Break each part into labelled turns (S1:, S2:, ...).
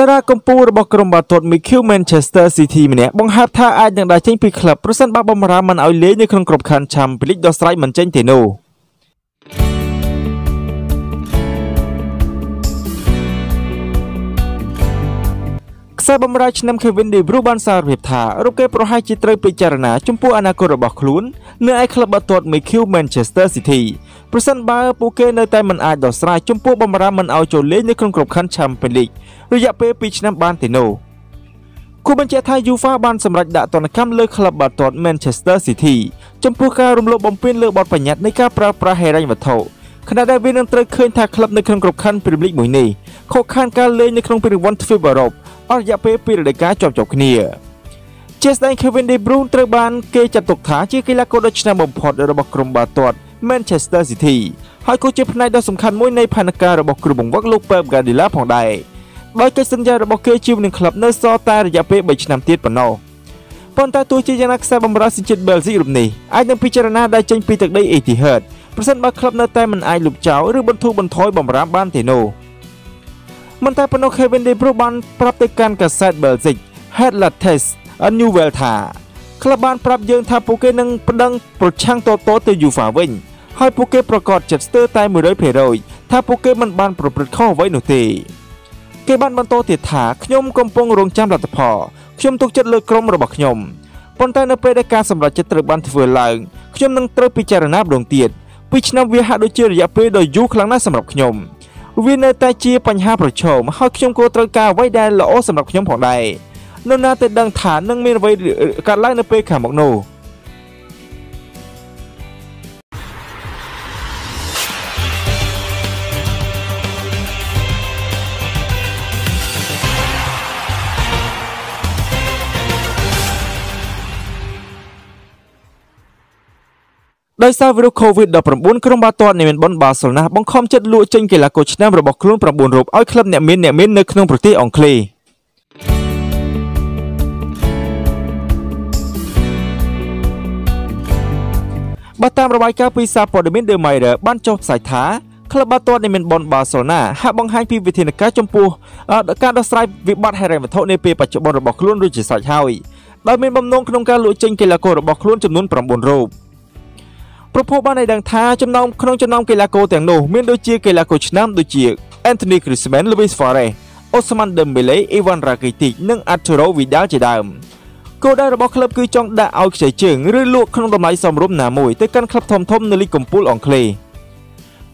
S1: តារាកម្ពុជារបស់ក្រុមបាល់ទាត់ Mikel Manchester City ម្នាក់បង្ហើបថាអាចនឹងដើរចេញពីក្លឹបប្រសិនបើបំរើមិនឲ្យលេងនៅក្នុងក្របខ័ណ្ឌ Champions League ដោះស្រាយមិនចេញទេនោះ ខ្សែបម្រើឆ្នាំ Kevin De Bruyne បានសារភាពថារូបគេប្រហែលជាត្រូវពិចារណាចំពោះអនាគតរបស់ខ្លួននៅឯក្លឹបបាល់ទាត់ Mikel Manchester City ប្រសិនបើពួកគេនៅតែមិនអាចដោះស្រាយចំពោះបំរាមមិនឲ្យចូលលេងនៅក្នុងក្របខ័ណ្ឌ Champions League រយៈពេល2ឆ្នាំបានទេនោះគូបញ្ជាក់ថា UEFA បានសម្រេចដាក់ទណ្ឌកម្មលើក្លឹបបាល់ទាត់ Manchester City ចំពោះការរំលោភបំពានលើបទបញ្ញត្តិនៃការប្រើប្រាស់ហិរញ្ញវត្ថុ ខណៈដែលវានឹងត្រូវឃើញថាក្លឹបនៅក្នុងក្របខ័ណ្ឌ Premier League មួយនេះខកខានការលេងនៅក្នុងពិរវ័នទ្វីបអឺរ៉ុបអស់រយៈពេល2រដូវកាលជាប់ៗគ្នាជាស្ដែង Kevin De Bruyne ត្រូវបានគេចាត់ទុកថាជាកីឡាករដ៏ឆ្នើមបំផុតរបស់ក្រុមបាល់ទាត់ Manchester City ហើយក៏ជាផ្នែកដ៏សំខាន់មួយនៃផែនការរបស់គ្រូបង្វឹកលោក Pep Guardiola ផងដែរដោយកិច្ចសន្យារបស់គេជានឹងក្លឹបនៅសល់តែរយៈពេល3ឆ្នាំទៀតប៉ុណ្ណោះប៉ុន្តែទោះជាយ៉ាងណាខ្សែបម្រើសញ្ជាតិបែលហ្ស៊ីករូបនេះអាចនឹងពិចារណាដែលចេញពីទឹកដី Etihad ប្រសិនបើក្លឹបនៅតែមិនអាចលុបចោលឬបន្ធូរបន្ថយបម្រាមបានទេនោះមិនតែប៉ុណ្ណោះ Kevin De Bruyne បានប្រាប់ទៅកាន់កាសែត Belgic Headlates a New World ថាក្លឹបបានប្រាប់យើងថាពួកគេនឹងប្តឹងប្រឆាំងតតទៅ UEFA វិញហើយពួកគេប្រកាសចិត្តស្ទើរតែ100%ថាពួកគេមិនបានប្រព្រឹត្តខុសអ្វីនោះទេគេបានបន្តទៀតថាខ្ញុំកំពុងរងចាំលទ្ធផលខ្ញុំទុកចិត្តលើក្រុមរបស់ខ្ញុំប៉ុន្តែនៅពេលដែលការសម្រេចចិត្តត្រូវបានធ្វើឡើងខ្ញុំនឹងត្រូវពិចារណាម្ដងទៀត ពីឆ្នាំវាហាក់ដូចជារយៈពេលដ៏យូរខ្លាំងណាស់សម្រាប់ខ្ញុំវានៅតែជាបញ្ហាប្រឈមហើយខ្ញុំក៏ត្រូវការអ្វីដែលល្អសម្រាប់ខ្ញុំផងដែរនៅណាទៅដឹងថានឹងមានអ្វីកើតឡើងនៅពេលខាងមុខនោះ ដោយសារវីរុស COVID-19 ក្រុមបាល់ទាត់នៃមានប៉ុនបាល់សេឡណាបង្ខំចិត្តលក់ចេញកីឡាករឆ្នាំរបស់ខ្លួន9រូបឲ្យក្លឹបអ្នកមានអ្នកមាននៅក្នុងប្រទេសអង់គ្លេសបើតាមរបាយការណ៍ពីសារព័ត៌មាន The Mirror បានចុះផ្សាយថាក្លឹបបាល់ទាត់នៃមានប៉ុនបាល់សេឡណាហាក់បង្ហាញពីវិធានការចំពោះការដោះស្រាយវិបត្តិហិរញ្ញវត្ថុនាពេលបច្ចុប្បន្នរបស់ខ្លួនរួចជាស្រេចហើយដោយមានបំណងក្នុងការលក់ចេញកីឡាកររបស់ខ្លួនចំនួន9រូប ប្រពន្ធបានឲ្យដឹងថាចំណោមក្នុងចំណោមកីឡាករទាំងនោះមានដូចជាកីឡាករឆ្នាំដូចជា Anthony Griezmann, Luis Suarez, Ousmane Dembele, Ivan Rakitic និង Arturo Vidal ជាដើមគោលដៅរបស់ក្លឹបគឺចង់ដាក់ឲ្យខ្ចីជើងឬលក់ក្នុងតម្លៃសមរម្យណាមួយទៅកាន់ក្លឹបធំៗនៅលីកកំពូលអង់គ្លេស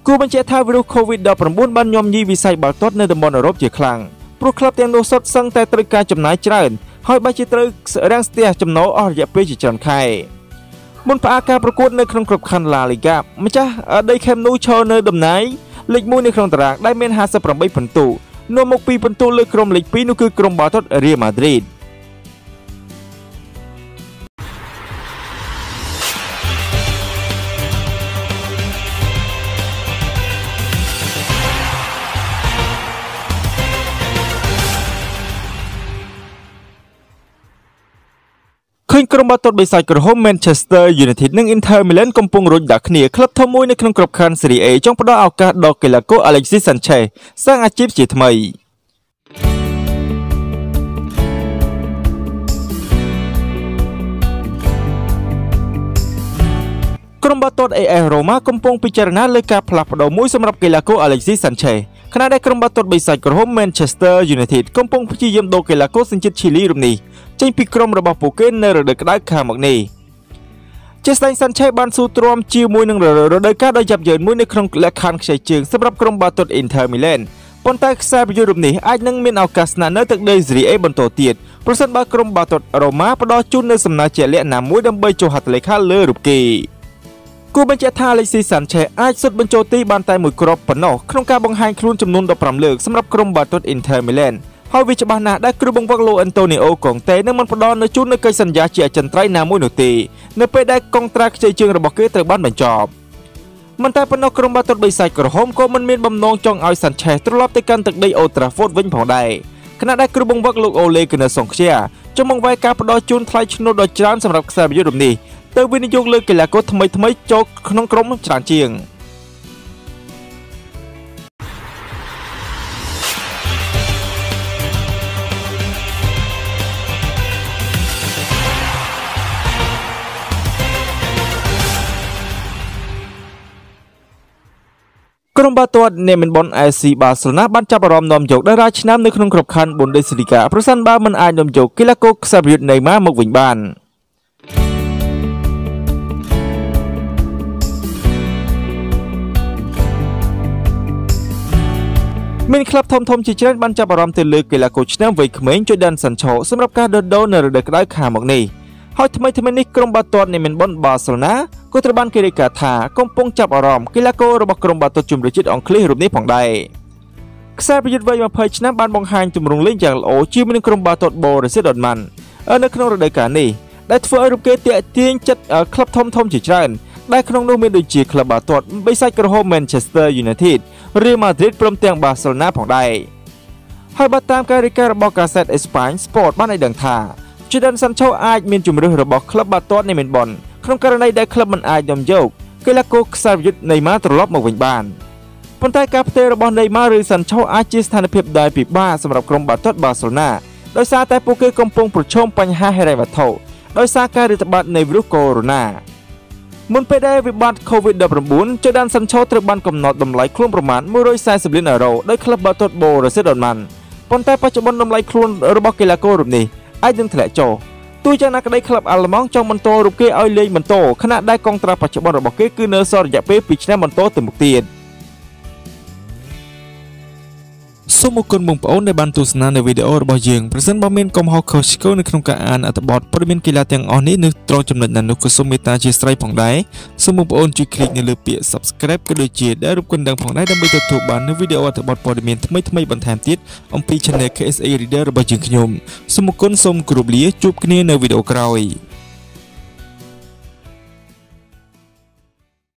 S1: គួរបញ្ជាក់ថាវីរុស COVID-19 បានញោមញីវិស័យបាល់ទាត់នៅតំបន់អឺរ៉ុបជាខ្លាំងព្រោះក្លឹបទាំងនោះសុទ្ធសឹងតែត្រូវការចំណាយច្រើនហើយបើជាត្រូវរាំងស្ទះចំណូលអស់រយៈពេលជាច្រើនខែ មុនផ្អាកការប្រកួតនៅក្នុងក្របខ័ណ្ឌឡាលីហ្គាម្ចាស់ដីខេមនូឈរនៅតំណែងលេខ1នៅក្នុងតារាងដែលមាន58ពិន្ទុនាំមកពីពិន្ទុលើក្រុមលេខ2នោះគឺក្រុមបាល់ទា ឃើញក្រុមបាល់ទាត់បិសាចក្រហម Manchester United និង Inter Milan កំពុងរុញដាក់គ្នាក្លឹបធំមួយនៅក្នុងក្របខ័ណ្ឌ Serie A ចង់ផ្ដល់ឱកាសដល់កីឡាករ Alexis Sanchez សាងអាជីពជាថ្មី ក្រុមបាល់ទាត់ AS Roma កំពុងពិចារណាលើការផ្លាស់ប្ដូរមួយសម្រាប់កីឡាករ Alexis Sanchez ខណៈដែលក្រុមបាល់ទាត់បិសាចក្រហម Manchester United កំពុងព្យាយាមដូរកីឡាករសញ្ជាតិឈីលីរំនេះចេញពីក្រុមរបស់ពួកគេនៅរដូវក្តៅខាងមុខនេះជាស្ដែងសាន់ឆេបានស៊ូទ្រាំជាមួយនឹងរដូវកាលដ៏យ៉ាប់យ៉ឺនមួយនៅក្នុងលក្ខខណ្ឌខ្ចីជើងសម្រាប់ក្រុមបាល់ទាត់ Inter Milan ប៉ុន្តែខ្សែប្រយុទ្ធរំនេះអាចនឹងមានឱកាសស្នាក់នៅទឹកដី Serie A បន្តទៀតប្រសិនបើក្រុមបាល់ទាត់ Roma ផ្ដល់ជូននូវសំណើជាក់លាក់ណាមួយដើម្បីចុះហត្ថលេខាលើរូបគេ គូបញ្ជាក់ថា Alexis Sanchez អាចសុទ្ធបញ្ចូលទីបានតែមួយគ្រាប់ប៉ុណ្ណោះក្នុងការបង្ហាញខ្លួនចំនួន15លើកសម្រាប់ក្រុមបាល់ទាត់ Inter Milan ហើយវាច្បាស់ណាស់ដែលគ្រូបង្វឹកលោកអេនតូនីអូកុងតេនឹងមិនផ្ដល់នៅជូននៅកិច្ចសន្យាជាអចិន្ត្រៃយ៍ណាមួយនោះទេនៅពេលដែលកុងត្រាខ្ចីជើងរបស់គេត្រូវបានបញ្ចប់មិនតែប៉ុណ្ណោះក្រុមបាល់ទាត់បិសាចក្រហមក៏មិនមានបំណងចង់ឲ្យសាន់ឆេសត្រឡប់ទៅកាន់ទឹកដីអូត្រាហ្វូតវិញផងដែរខណៈដែលគ្រូបង្វឹកលោកអូលេកឺណឺសុងខ្ជាចំបង្វែរការផ្ដល់ជូនថ្លៃឈ្នួលដ៏ច្រើនសម្រាប់ខ្សែប្រយុទ្ធរំនេះ ទៅវិនិយោគលើកីឡាករថ្មីថ្មីចូលក្នុងក្រុមច្រើនជាងក្រុមបាល់ទាត់នេមិនប៉ុន AC បាសេឡូណាបានចាប់អារម្មណ៍នាំយកតារាឆ្នាំនៅក្នុងក្របខ័ណ្ឌ Bundesliga ប្រសិនបើមិនអាចនាំយកកីឡាករខ្សែប្រយុទ្ធណេម៉ាមកវិញបាន។ មានក្លឹបធំធំជាច្រើនបានចាប់អារម្មណ៍ទៅលើកីឡាករឆ្នាំវ័យក្មេង Jordan Sancho សម្រាប់ការដោះដូរនៅរដូវក្តៅខាងមុខនេះហើយថ្មីថ្មីនេះក្រុមបាល់ទាត់នៃមិនបនបាល់សេឡូណាក៏ត្រូវបានគេរាយការណ៍ថាកំពុងចាប់អារម្មណ៍កីឡាកររបស់ក្រុមបាល់ទាត់ជម្រើសជាតិអង់គ្លេសរូបនេះផងដែរខ្សែប្រយុទ្ធវ័យ20ឆ្នាំបានបង្ហាញទម្រង់លេងយ៉ាងល្អជាមួយនឹងក្រុមបាល់ទាត់ Borussia Dortmund នៅក្នុងរដូវកាលនេះដែលធ្វើឲ្យរូបគេទាក់ទាញចិត្តក្លឹបធំធំជាច្រើន ដែលក្នុងនោះមានដូចជាក្លឹបបាល់ទាត់បិសាចក្រហម Manchester United Real Madrid ព្រមទាំង Barcelona ផងដែរហើយបើតាមការរាយការណ៍របស់កាសែត Espagne Sport បានឲ្យដឹងថា Jadon Sancho អាចមានជំរឿសរបស់ក្លឹបបាល់ទាត់នៃមែនបនក្នុងករណីដែលក្លឹបមិនអាចនាំយកកីឡាករខ្សែប្រយុទ្ធនៃម៉ាត្រឡប់មកវិញបានប៉ុន្តែការផ្ទេររបស់នៃម៉ាឬ Sancho អាចជាស្ថានភាពដែលពិបាកសម្រាប់ក្រុមបាល់ទាត់ Barcelona ដោយសារតែពួកគេកំពុងប្រឈមបញ្ហាហិរញ្ញវត្ថុដោយសារការរាតត្បាតនៃវីរុសកូវីដ -19 មុនពេលដែលវិបត្តិ COVID-19 Jadon Sancho ត្រូវបានកំណត់តម្លៃខ្លួនប្រមាណ140លានអឺរ៉ូដោយក្លឹបបាល់ទាត់ Borussia Dortmund ប៉ុន្តែបច្ចុប្បន្នតម្លៃខ្លួនរបស់កីឡាកររូបនេះអាចនឹងធ្លាក់ចុះទោះយ៉ាងណាក្តីក្លឹបអាល្លឺម៉ង់ចង់បន្តរូបគេឲ្យលេងបន្តខណៈដែលកងត្រាបច្ចុប្បន្នរបស់គេគឺនៅសល់រយៈពេល2ឆ្នាំបន្តទៅមុខទៀត សូមអរគុណបងប្អូនដែលបានទស្សនានៅវីដេអូរបស់យើងប្រសិនបើមានកំហុសខុសឆ្គងនៅក្នុងការអានអត្ថបទព័ត៌មានកីឡាទាំងអស់នេះនៅត្រង់ចំណុចណានោះក៏សូមមេត្តាជាស្រីផងដែរសូមបងប្អូនជួយ click នៅលើពាក្យ Subscribe ក៏ដូចជាដែលរូបគុណដឹងផងដែរដើម្បីទទួលបាននៅវីដេអូអត្ថបទព័ត៌មានថ្មីៗបន្ថែមទៀតអំពី Channel KSA Reader របស់យើងខ្ញុំសូមអរគុណសូមគោរពលាជួបគ្នានៅវីដេអូក្រោយ